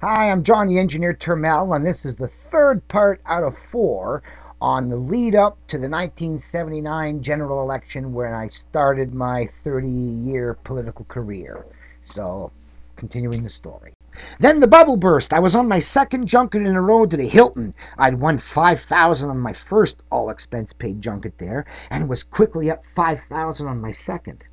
Hi, I'm John the Engineer Turmel, and this is the third part out of four on the lead up to the 1979 general election when I started my 30 year political career. So, continuing the story. Then the bubble burst. I was on my second junket in a row to the Hilton. I'd won 5000 on my first all expense paid junket there and was quickly up 5000 on my second.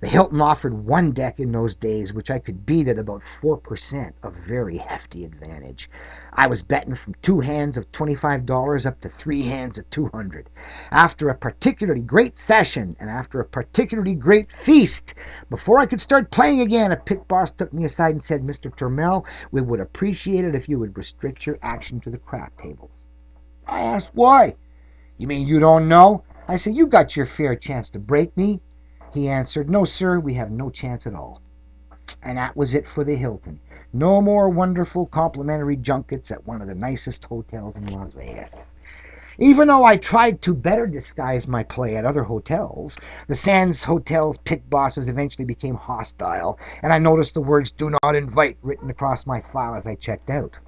The Hilton offered one deck in those days, which I could beat at about 4%, a very hefty advantage. I was betting from two hands of $25 up to three hands of 200 After a particularly great session and after a particularly great feast, before I could start playing again, a pit boss took me aside and said, Mr. Turmel, we would appreciate it if you would restrict your action to the crap tables. I asked why. You mean you don't know? I said, You got your fair chance to break me. He answered, No, sir, we have no chance at all. And that was it for the Hilton. No more wonderful complimentary junkets at one of the nicest hotels in Las Vegas. Even though I tried to better disguise my play at other hotels, the Sands Hotel's pit bosses eventually became hostile, and I noticed the words Do not invite written across my file as I checked out.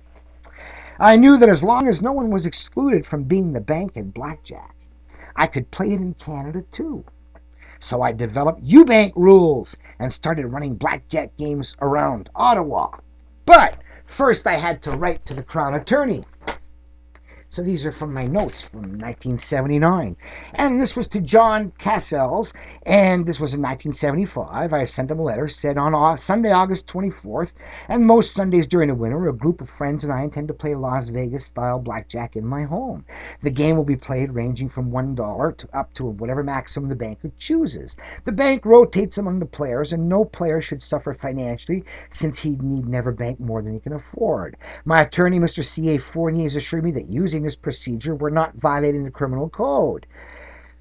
I knew that as long as no one was excluded from being the bank in blackjack, I could play it in Canada too. So I developed Eubank rules and started running blackjack games around Ottawa. But first I had to write to the Crown Attorney. So these are from my notes from 1979. And this was to John Cassels, and this was in 1975. I sent him a letter, said on Sunday, August 24th, and most Sundays during the winter, a group of friends and I intend to play Las Vegas style blackjack in my home. The game will be played ranging from $1 to up to whatever maximum the banker chooses. The bank rotates among the players, and no player should suffer financially since he need never bank more than he can afford. My attorney, Mr. C.A. Fournier, has assured me that using this procedure, we're not violating the criminal code.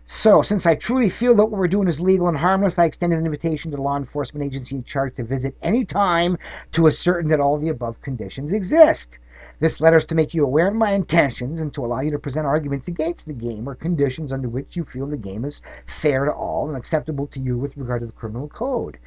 So, since I truly feel that what we're doing is legal and harmless, I extend an invitation to the law enforcement agency in charge to visit any time to ascertain that all the above conditions exist. This letter is to make you aware of my intentions and to allow you to present arguments against the game or conditions under which you feel the game is fair to all and acceptable to you with regard to the criminal code.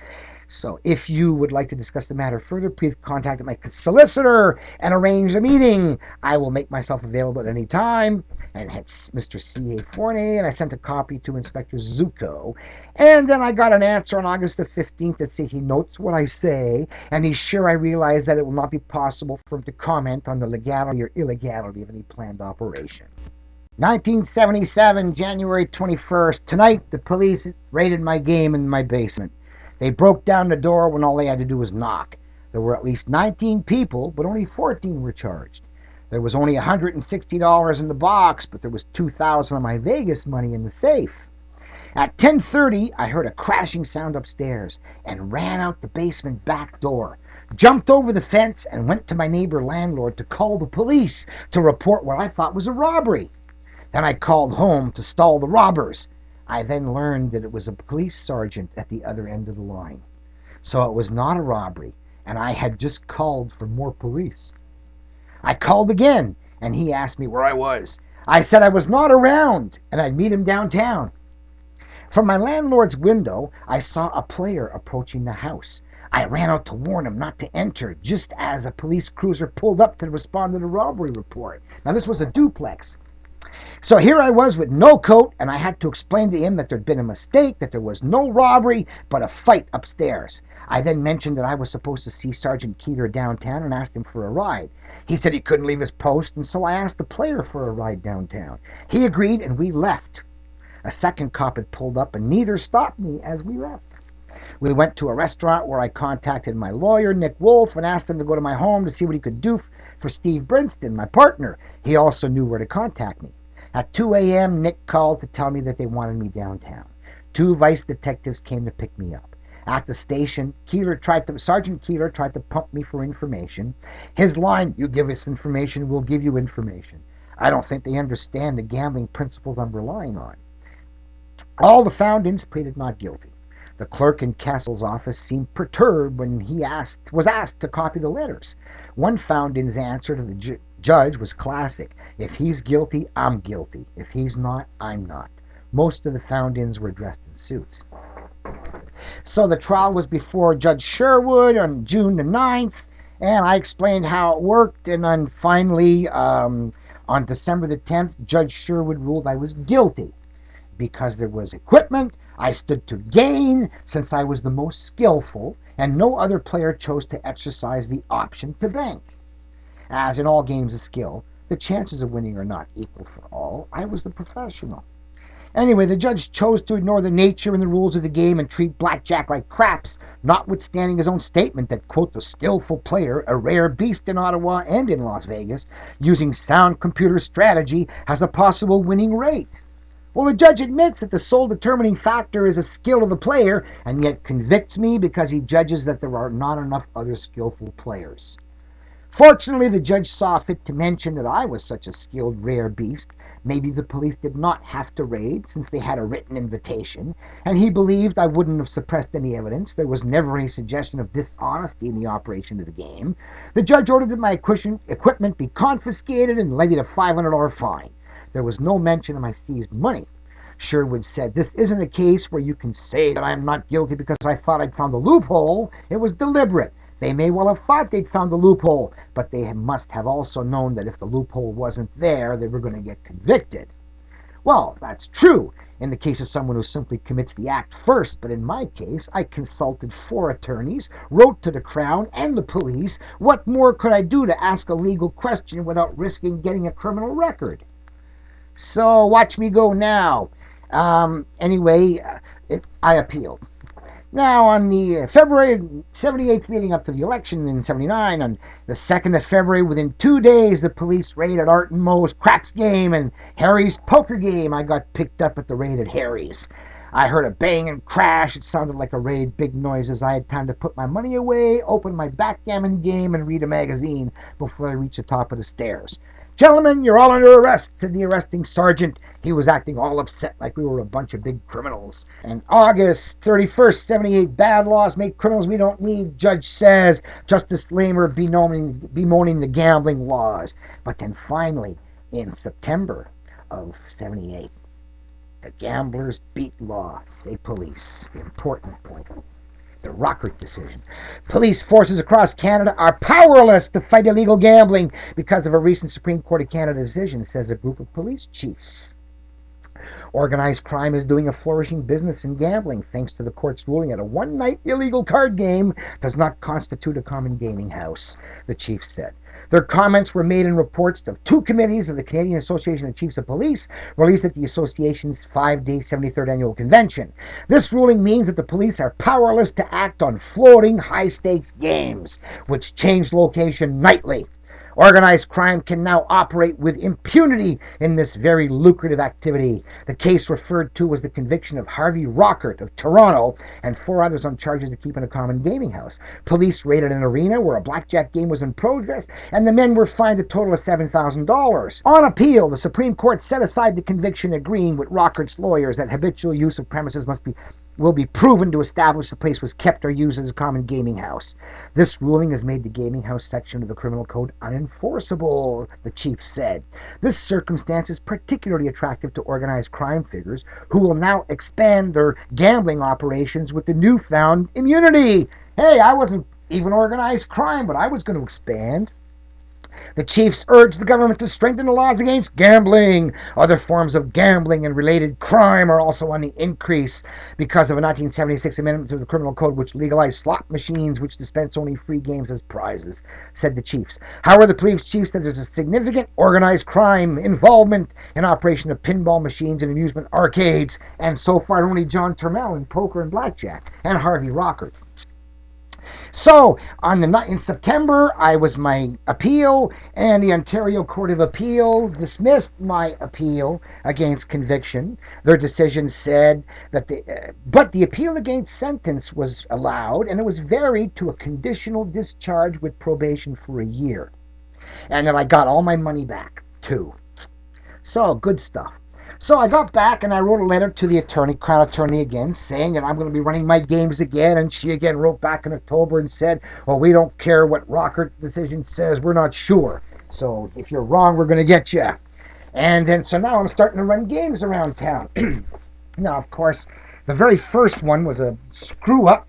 So if you would like to discuss the matter further, please contact my solicitor and arrange a meeting. I will make myself available at any time. And it's Mr. C.A. Forney, and I sent a copy to Inspector Zuko. And then I got an answer on August the 15th that said he notes what I say, and he's sure I realize that it will not be possible for him to comment on the legality or illegality of any planned operation. 1977, January 21st. Tonight, the police raided my game in my basement. They broke down the door when all they had to do was knock. There were at least 19 people, but only 14 were charged. There was only $160 in the box, but there was 2000 of my Vegas money in the safe. At 10:30, I heard a crashing sound upstairs and ran out the basement back door. Jumped over the fence and went to my neighbor landlord to call the police to report what I thought was a robbery. Then I called home to stall the robbers. I then learned that it was a police sergeant at the other end of the line. So it was not a robbery, and I had just called for more police. I called again, and he asked me where I was. I said I was not around, and I'd meet him downtown. From my landlord's window, I saw a player approaching the house. I ran out to warn him not to enter just as a police cruiser pulled up to respond to the robbery report. Now, this was a duplex. So here I was with no coat, and I had to explain to him that there'd been a mistake, that there was no robbery, but a fight upstairs. I then mentioned that I was supposed to see Sergeant Keeter downtown and asked him for a ride. He said he couldn't leave his post, and so I asked the player for a ride downtown. He agreed, and we left. A second cop had pulled up, and neither stopped me as we left. We went to a restaurant where I contacted my lawyer, Nick Wolf, and asked him to go to my home to see what he could do for Steve Brinston, my partner. He also knew where to contact me. At 2 a.m., Nick called to tell me that they wanted me downtown. Two vice detectives came to pick me up. At the station, Keeler tried to, Sergeant Keeler tried to pump me for information. His line, you give us information, we'll give you information. I don't think they understand the gambling principles I'm relying on. All the found-ins pleaded not guilty. The clerk in Castle's office seemed perturbed when he asked, was asked to copy the letters. One found-in's answer to the ju- judge was classic. If he's guilty, I'm guilty. If he's not, I'm not. Most of the found ins were dressed in suits. So the trial was before Judge Sherwood on June the 9th, And I explained how it worked, and then finally, um, on December the 10th, Judge Sherwood ruled I was guilty. Because there was equipment, I stood to gain since I was the most skillful, and no other player chose to exercise the option to bank. As in all games of skill, the chances of winning are not equal for all. I was the professional. Anyway, the judge chose to ignore the nature and the rules of the game and treat blackjack like craps, notwithstanding his own statement that, quote, the skillful player, a rare beast in Ottawa and in Las Vegas, using sound computer strategy, has a possible winning rate. Well, the judge admits that the sole determining factor is a skill of the player, and yet convicts me because he judges that there are not enough other skillful players. Fortunately, the judge saw fit to mention that I was such a skilled rare beast. Maybe the police did not have to raid since they had a written invitation, and he believed I wouldn't have suppressed any evidence. There was never any suggestion of dishonesty in the operation of the game. The judge ordered that my equipment be confiscated and levied a $500 fine. There was no mention of my seized money. Sherwood said, This isn't a case where you can say that I am not guilty because I thought I'd found a loophole. It was deliberate. They may well have thought they'd found the loophole, but they must have also known that if the loophole wasn't there, they were going to get convicted. Well, that's true in the case of someone who simply commits the act first, but in my case, I consulted four attorneys, wrote to the Crown and the police. What more could I do to ask a legal question without risking getting a criminal record? So watch me go now. Um, anyway, it, I appealed. Now, on the uh, February 78th leading up to the election in 79, on the 2nd of February, within two days, the police raided Art and Moe's craps game and Harry's poker game. I got picked up at the raid at Harry's. I heard a bang and crash. It sounded like a raid, big noises. I had time to put my money away, open my backgammon game, and read a magazine before I reached the top of the stairs. Gentlemen, you're all under arrest, said the arresting sergeant. He was acting all upset like we were a bunch of big criminals. And August 31st, 78, bad laws make criminals we don't need, judge says. Justice Lamer bemoaning, bemoaning the gambling laws. But then finally, in September of 78, the gamblers beat law, say police. Important point the Rockert decision. Police forces across Canada are powerless to fight illegal gambling because of a recent Supreme Court of Canada decision, says a group of police chiefs. Organized crime is doing a flourishing business in gambling thanks to the court's ruling that a one night illegal card game does not constitute a common gaming house, the chief said. Their comments were made in reports of two committees of the Canadian Association of Chiefs of Police released at the association's five day 73rd annual convention. This ruling means that the police are powerless to act on floating high stakes games, which change location nightly. Organized crime can now operate with impunity in this very lucrative activity. The case referred to was the conviction of Harvey Rockert of Toronto and four others on charges of keeping a common gaming house. Police raided an arena where a blackjack game was in progress, and the men were fined a total of $7,000. On appeal, the Supreme Court set aside the conviction, agreeing with Rockert's lawyers that habitual use of premises must be will be proven to establish the place was kept or used as a common gaming house. This ruling has made the gaming house section of the criminal code unenforceable, the chief said. This circumstance is particularly attractive to organized crime figures who will now expand their gambling operations with the newfound immunity. Hey, I wasn't even organized crime, but I was going to expand. The chiefs urged the government to strengthen the laws against gambling. Other forms of gambling and related crime are also on the increase because of a 1976 amendment to the criminal code which legalized slot machines which dispense only free games as prizes, said the chiefs. However, the police chief said there's a significant organized crime involvement in operation of pinball machines and amusement arcades, and so far only John Turmel in poker and blackjack, and Harvey Rockert. So on the night in September, I was my appeal, and the Ontario Court of Appeal dismissed my appeal against conviction. Their decision said that the uh, but the appeal against sentence was allowed, and it was varied to a conditional discharge with probation for a year, and then I got all my money back too. So good stuff. So I got back and I wrote a letter to the attorney, crown attorney again, saying that I'm going to be running my games again. And she again wrote back in October and said, well, we don't care what Rockert decision says. We're not sure. So if you're wrong, we're going to get you. And then so now I'm starting to run games around town. now, of course, the very first one was a screw up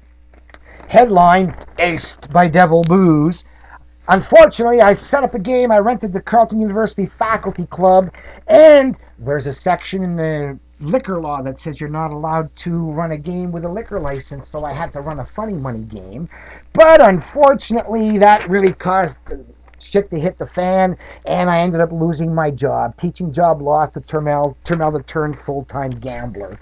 headline aced by Devil Booze. Unfortunately, I set up a game. I rented the Carleton University Faculty Club, and there's a section in the liquor law that says you're not allowed to run a game with a liquor license, so I had to run a funny money game. But unfortunately, that really caused shit to hit the fan, and I ended up losing my job. Teaching job lost to Turmel, Turmel to turn full time gambler.